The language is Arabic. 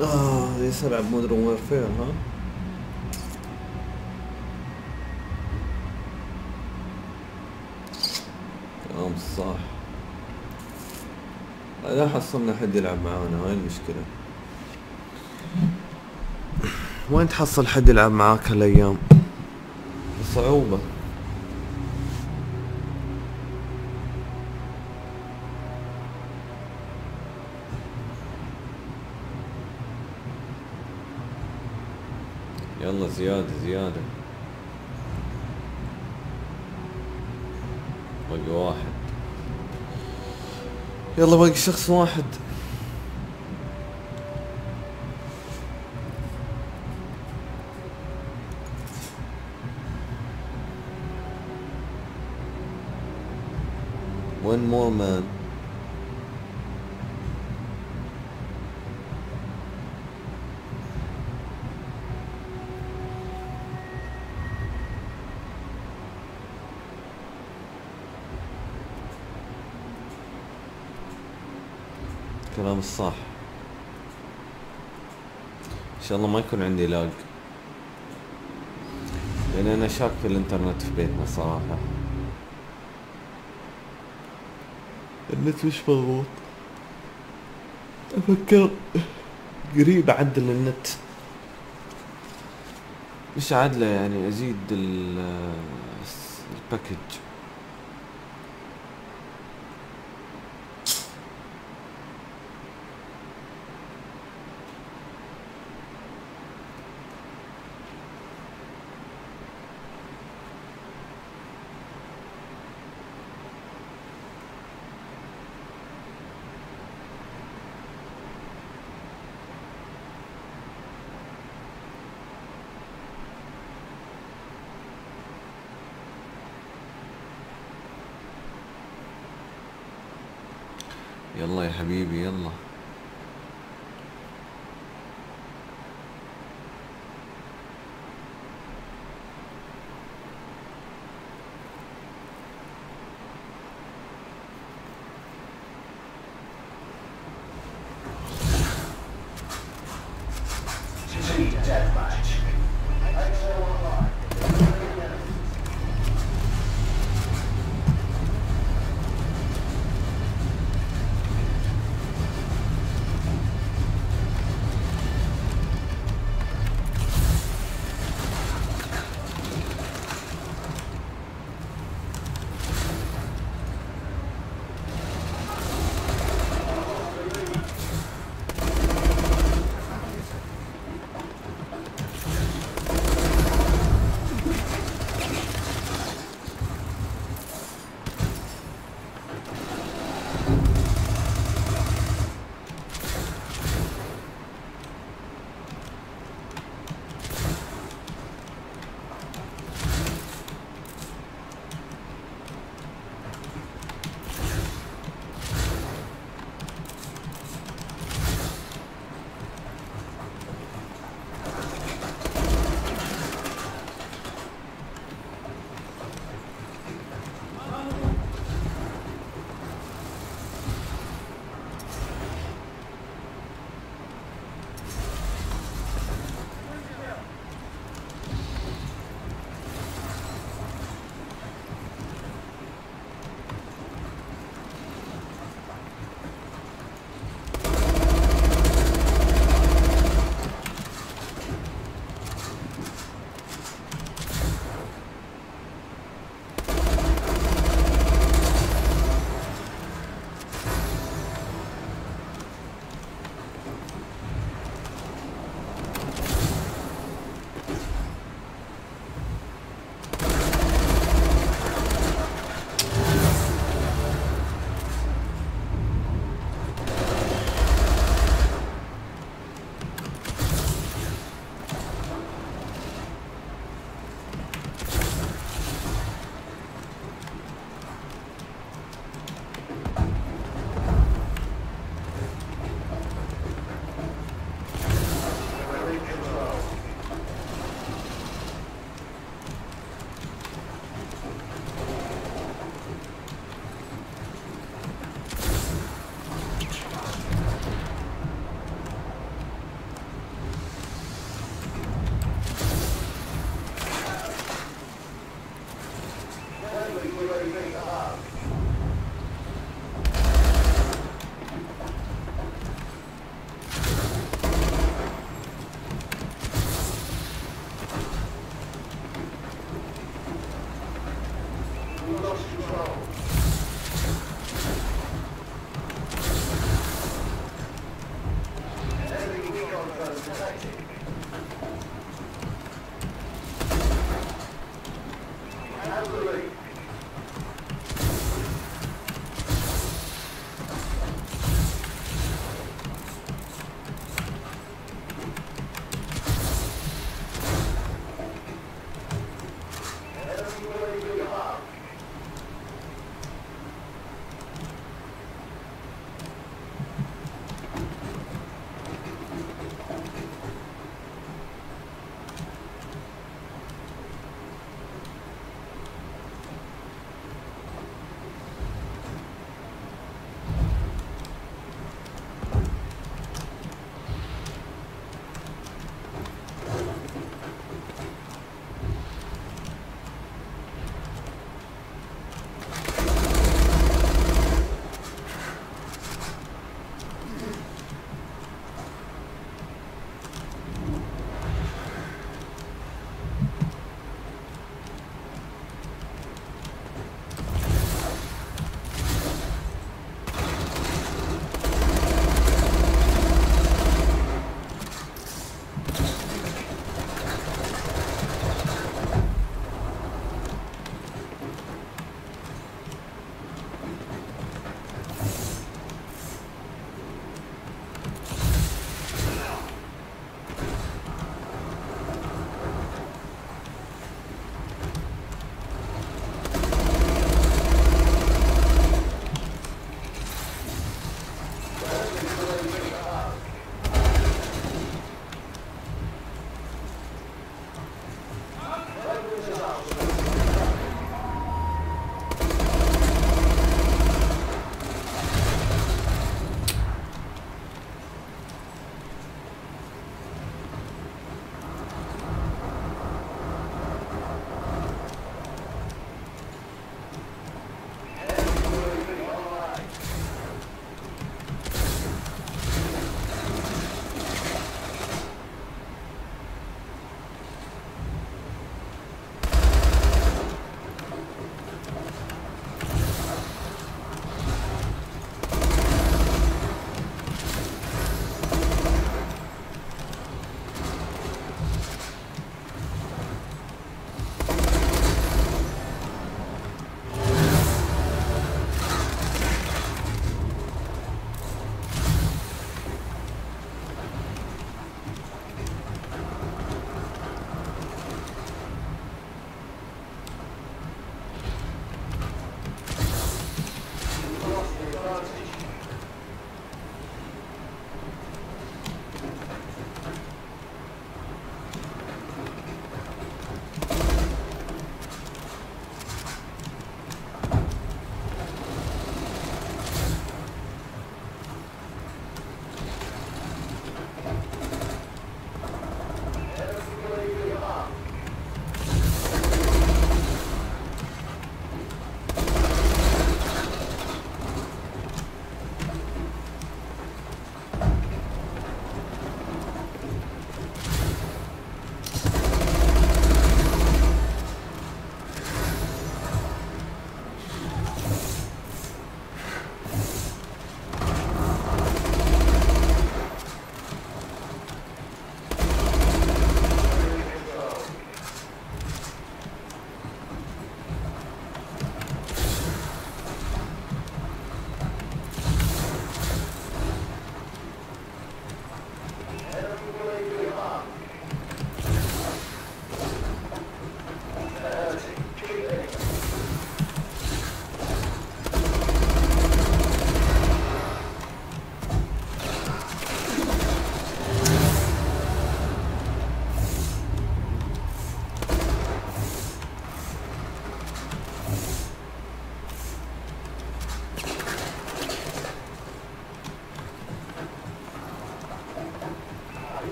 آه لسه العب مودرن وورفير ها؟ كلام صح. لا حصلنا حد يلعب معانا هاي المشكلة؟ وين تحصل حد يلعب معاك هالايام؟ صعوبة. يلا زيادة زيادة. باقي واحد. يلا باقي شخص واحد. One more man. كلام الصح. إن شاء الله ما يكون عندي لاج لأن أنا شاك في الإنترنت في بيتنا صراحة. النت مش مضبوط. أفكر قريب اعدل النت. مش عادلة يعني أزيد ال- الباكج يلا يا حبيبي يلا.